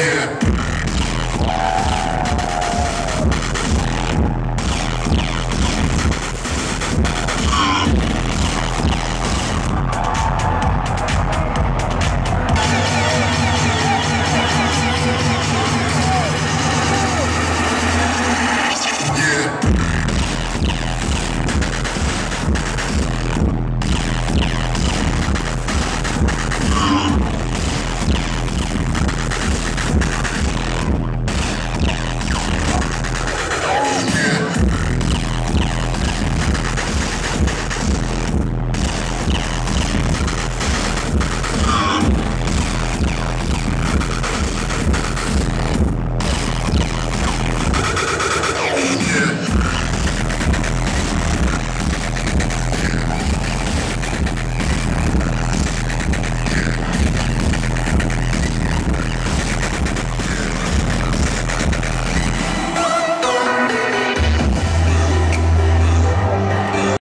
Yeah.